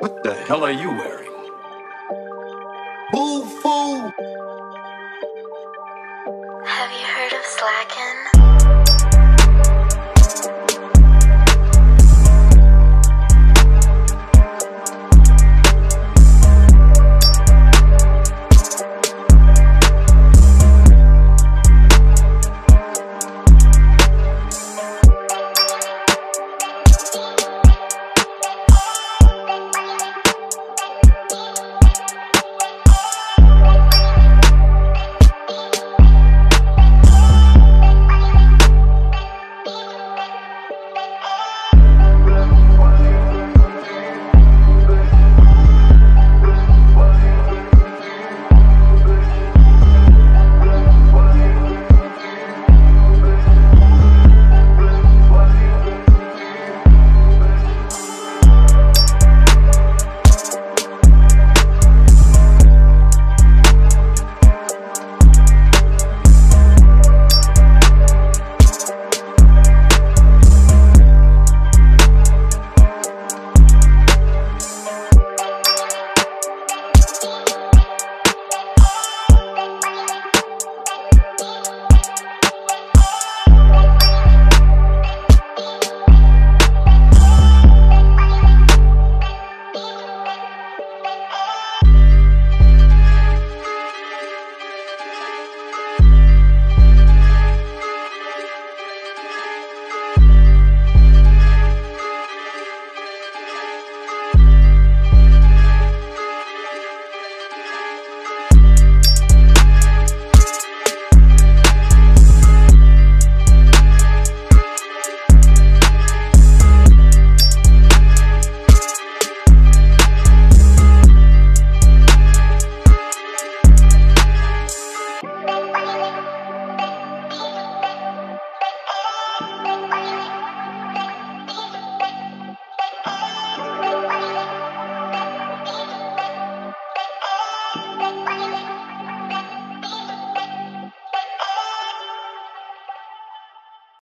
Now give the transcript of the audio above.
What the hell are you wearing? Boo foo. Have you heard of slacking?